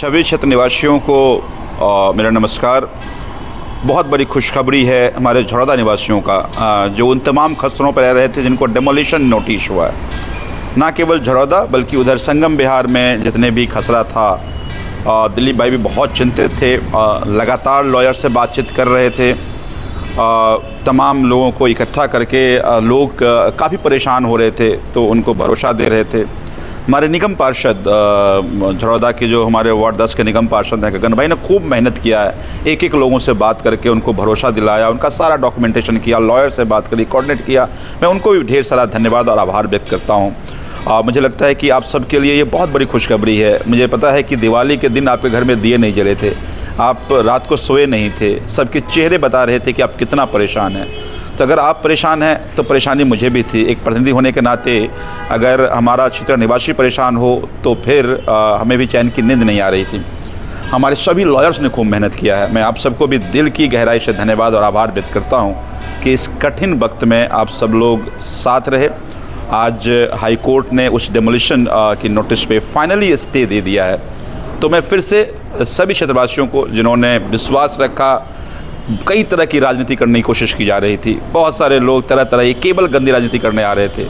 छवि क्षेत्र निवासियों को आ, मेरा नमस्कार। बहुत बड़ी खुशखबरी है हमारे झड़ौदा निवासियों का आ, जो उन तमाम खसरों पर रह रहे थे जिनको डेमोलिशन नोटिस हुआ है। ना केवल झड़ौदा बल्कि उधर संगम बिहार में जितने भी खसरा था दिलीप भाई भी बहुत चिंतित थे आ, लगातार लॉयर से बातचीत कर रहे थे। आ, तमाम लोगों को इकट्ठा करके आ, लोग काफ़ी परेशान हो रहे थे तो उनको भरोसा दे रहे थे। हमारे निगम पार्षद झड़ौदा के जो हमारे वार्ड दस के निगम पार्षद हैं गगन भाई ने खूब मेहनत किया है। एक एक लोगों से बात करके उनको भरोसा दिलाया उनका सारा डॉक्यूमेंटेशन किया लॉयर से बात करी कोऑर्डिनेट किया। मैं उनको भी ढेर सारा धन्यवाद और आभार व्यक्त करता हूँ। आ, मुझे लगता है कि आप सबके लिए ये बहुत बड़ी खुशखबरी है। मुझे पता है कि दिवाली के दिन आपके घर में दिए नहीं जले थे। आप रात को सोए नहीं थे। सबके चेहरे बता रहे थे कि आप कितना परेशान हैं। तो अगर आप परेशान हैं तो परेशानी मुझे भी थी। एक प्रतिनिधि होने के नाते अगर हमारा क्षेत्र निवासी परेशान हो तो फिर आ, हमें भी चैन की नींद नहीं आ रही थी। हमारे सभी लॉयर्स ने खूब मेहनत किया है। मैं आप सबको भी दिल की गहराई से धन्यवाद और आभार व्यक्त करता हूँ कि इस कठिन वक्त में आप सब लोग साथ रहे। आज हाई कोर्ट ने उस डेमोलिशन की नोटिस पे फाइनली स्टे दे दिया है। तो मैं फिर से सभी क्षेत्रवासियों को जिन्होंने विश्वास रखा कई तरह की राजनीति करने की कोशिश की जा रही थी। बहुत सारे लोग तरह तरह ये केवल गंदी राजनीति करने आ रहे थे।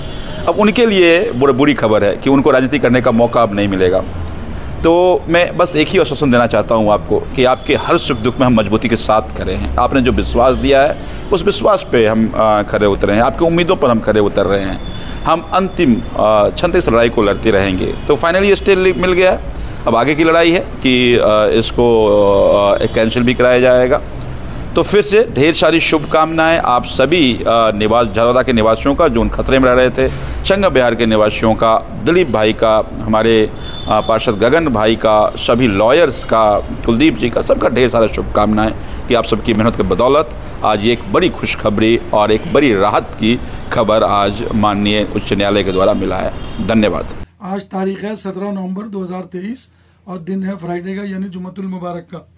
अब उनके लिए बुरी बुरी खबर है कि उनको राजनीति करने का मौका अब नहीं मिलेगा। तो मैं बस एक ही आश्वासन देना चाहता हूँ आपको कि आपके हर सुख दुख में हम मजबूती के साथ खड़े हैं। आपने जो विश्वास दिया है, उस विश्वास पे हम खड़े उतरे हैं। आपकी उम्मीदों पर हम खड़े उतर रहे हैं। हम अंतिम छंतीस लड़ाई को लड़ते रहेंगे। तो फाइनली स्टे मिल गया। अब आगे की लड़ाई है कि इसको कैंसिल भी कराया जाएगा। तो फिर से ढेर सारी शुभकामनाएँ आप सभी निवास झरौदा के निवासियों का, जो उन खतरे में रह रहे थे, चंगा बिहार के निवासियों का, दिलीप भाई का, हमारे पार्षद गगन भाई का, सभी लॉयर्स का, कुलदीप जी का, सबका ढेर सारा शुभकामनाएँ कि आप सबकी मेहनत के बदौलत आज एक बड़ी खुशखबरी और एक बड़ी राहत की खबर आज माननीय उच्च न्यायालय के द्वारा मिला है। धन्यवाद। आज तारीख है सत्रह नवंबर 2023 और दिन है फ्राइडे का, यानी जुमतुल मुबारक का।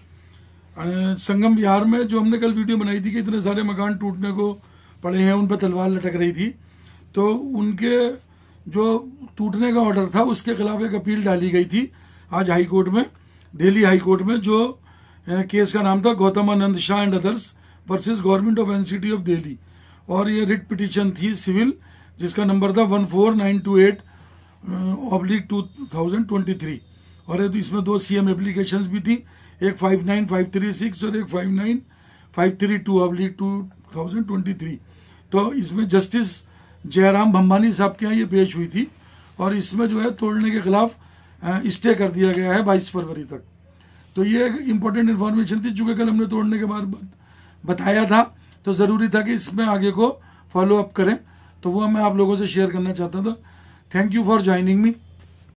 संगम विहार में जो हमने कल वीडियो बनाई थी कि इतने सारे मकान टूटने को पड़े हैं, उन पर तलवार लटक रही थी। तो उनके जो टूटने का ऑर्डर था, उसके खिलाफ एक अपील डाली गई थी आज हाई कोर्ट में दिल्ली हाई कोर्ट में, जो केस का नाम था Gautam Anand Shah and others versus government of NCT of Delhi और ये रिट पिटिशन थी सिविल जिसका नंबर था one four nine two eight oblique two thousand twenty three और इसमें दो सीएम एप्लीकेशंस भी थी। एक five nine five three six और एक five nine five three two oblique two thousand twenty three तो इसमें जस्टिस जयराम भम्बानी साहब के यहाँ ये पेश हुई थी और इसमें जो है तोड़ने के खिलाफ स्टे कर दिया गया है बाईस फरवरी तक। तो ये एक इम्पोर्टेंट इन्फॉर्मेशन थी, चूँकि कल हमने तोड़ने के बाद बताया था तो ज़रूरी था कि इसमें आगे को फॉलो अप करें। तो वो मैं आप लोगों से शेयर करना चाहता था। Thank you for joining me